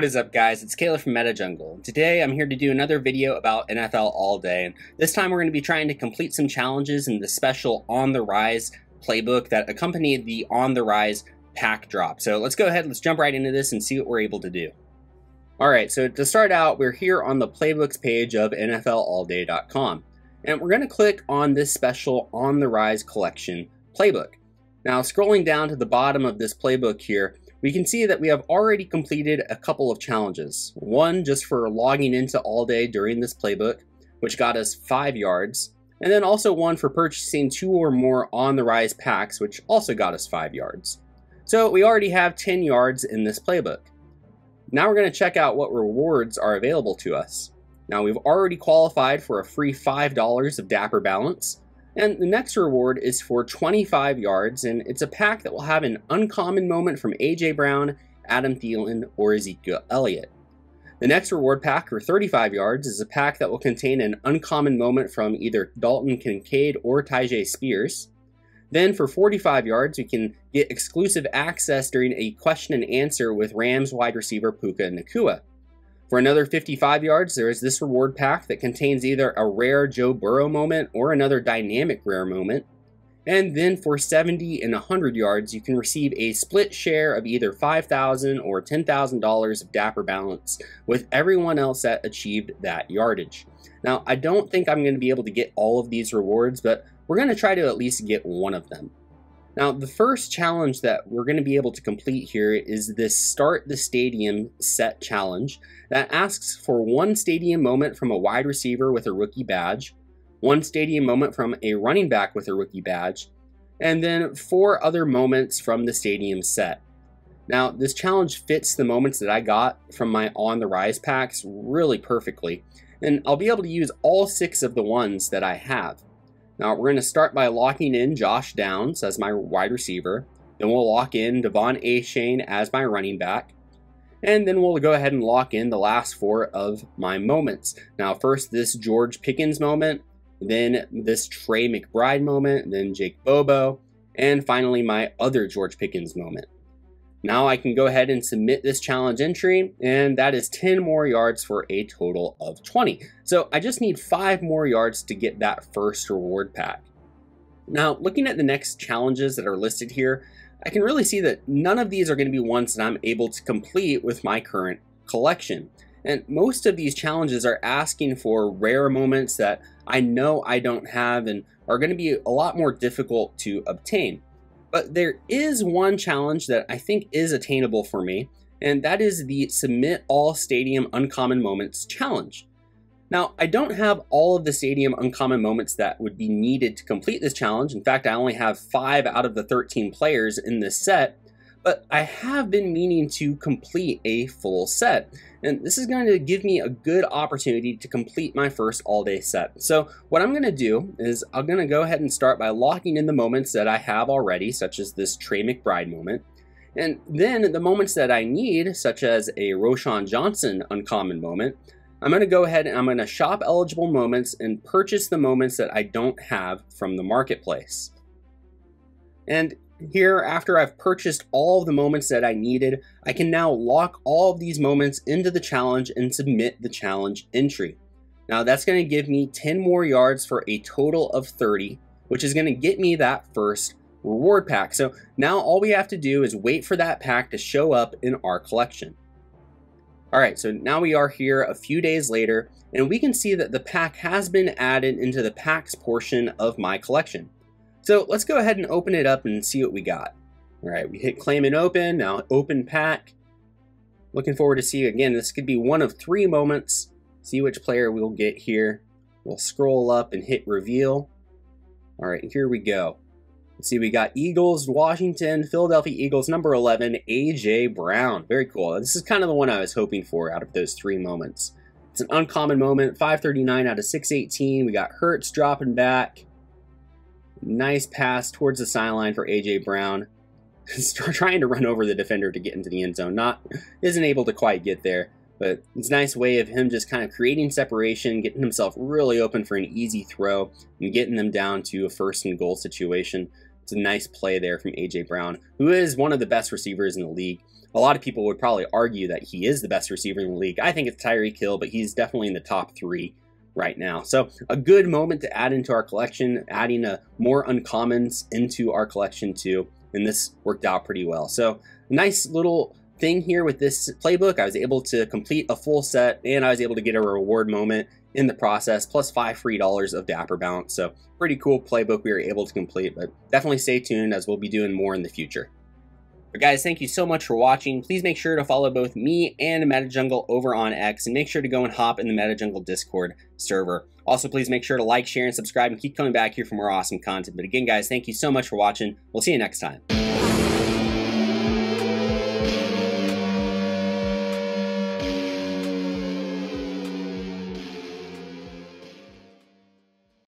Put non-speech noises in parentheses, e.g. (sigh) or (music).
What is up guys, it's Caleb from MetaJungle. Today I'm here to do another video about NFL All Day and this time we're going to be trying to complete some challenges in the special On the Rise playbook that accompanied the On the Rise pack drop. So let's go ahead, let's jump right into this and see what we're able to do. Alright, so to start out, we're here on the playbooks page of NFLAllDay.com and we're going to click on this special On the Rise collection playbook. Now scrolling down to the bottom of this playbook here, we can see that we have already completed a couple of challenges. One just for logging into all day during this playbook, which got us 5 yards, and then also one for purchasing two or more on the rise packs, which also got us 5 yards. So we already have 10 yards in this playbook. Now we're going to check out what rewards are available to us. Now we've already qualified for a free $5 of Dapper Balance, and the next reward is for 25 yards, and it's a pack that will have an uncommon moment from A.J. Brown, Adam Thielen, or Ezekiel Elliott. The next reward pack for 35 yards is a pack that will contain an uncommon moment from either Dalton Kincaid or Tyjae Spears. Then for 45 yards, we can get exclusive access during a question and answer with Rams wide receiver Puka Nacua. For another 55 yards, there is this reward pack that contains either a rare Joe Burrow moment or another dynamic rare moment. And then for 70 and 100 yards, you can receive a split share of either 5,000 or $10,000 of Dapper Balance with everyone else that achieved that yardage. Now, I don't think I'm going to be able to get all of these rewards, but we're going to try to at least get one of them. Now, the first challenge that we're going to be able to complete here is this Start the Stadium set challenge that asks for one stadium moment from a wide receiver with a rookie badge, one stadium moment from a running back with a rookie badge, and then four other moments from the stadium set. Now, this challenge fits the moments that I got from my On the Rise packs really perfectly, and I'll be able to use all six of the ones that I have. Now we're going to start by locking in Josh Downs as my wide receiver. Then we'll lock in De'Von A. Achane as my running back. And then we'll go ahead and lock in the last four of my moments. Now first this George Pickens moment, then this Trey McBride moment, then Jake Bobo, and finally my other George Pickens moment. Now I can go ahead and submit this challenge entry, and that is 10 more yards for a total of 20. So I just need 5 more yards to get that first reward pack. Now, looking at the next challenges that are listed here, I can really see that none of these are going to be ones that I'm able to complete with my current collection. And most of these challenges are asking for rare moments that I know I don't have and are going to be a lot more difficult to obtain. But there is one challenge that I think is attainable for me, and that is the Submit All Stadium Uncommon Moments challenge. Now, I don't have all of the stadium uncommon moments that would be needed to complete this challenge. In fact, I only have 5 out of the 13 players in this set, but I have been meaning to complete a full set. And this is going to give me a good opportunity to complete my first all-day set. So what I'm going to do is I'm going to go ahead and start by locking in the moments that I have already, such as this Trey McBride moment. And then the moments that I need, such as a Roschon Johnson uncommon moment, I'm going to go ahead and I'm going to shop eligible moments and purchase the moments that I don't have from the marketplace. And here, after I've purchased all of the moments that I needed, I can now lock all of these moments into the challenge and submit the challenge entry. Now that's going to give me 10 more yards for a total of 30, which is going to get me that first reward pack. So now all we have to do is wait for that pack to show up in our collection. Alright, so now we are here a few days later, and we can see that the pack has been added into the packs portion of my collection. So let's go ahead and open it up and see what we got. All right, we hit claim and open, now open pack. Looking forward to see, again, this could be one of three moments. See which player we'll get here. We'll scroll up and hit reveal. All right, here we go. Let's see, we got Eagles, Washington, Philadelphia Eagles, number 11, A.J. Brown. Very cool. This is kind of the one I was hoping for out of those three moments. It's an uncommon moment, 539 out of 618. We got Hurts dropping back. Nice pass towards the sideline for AJ Brown. (laughs) trying to run over the defender to get into the end zone. Not isn't able to quite get there, but it's a nice way of him just kind of creating separation, getting himself really open for an easy throw, and getting them down to a first and goal situation. It's a nice play there from AJ Brown, who is one of the best receivers in the league. a lot of people would probably argue that he is the best receiver in the league. I think it's Tyreek Hill, but he's definitely in the top three right now. So a good moment to add into our collection, adding a more uncommons into our collection too. And this worked out pretty well. So nice little thing here with this playbook. I was able to complete a full set and I was able to get a reward moment in the process, plus five free dollars of Dapper Balance. So pretty cool playbook we were able to complete, but definitely stay tuned as we'll be doing more in the future. But guys, thank you so much for watching. Please make sure to follow both me and MetaJungle over on X, and make sure to go and hop in the MetaJungle Discord server. Also, please make sure to like, share, and subscribe, and keep coming back here for more awesome content. But again, guys, thank you so much for watching. We'll see you next time.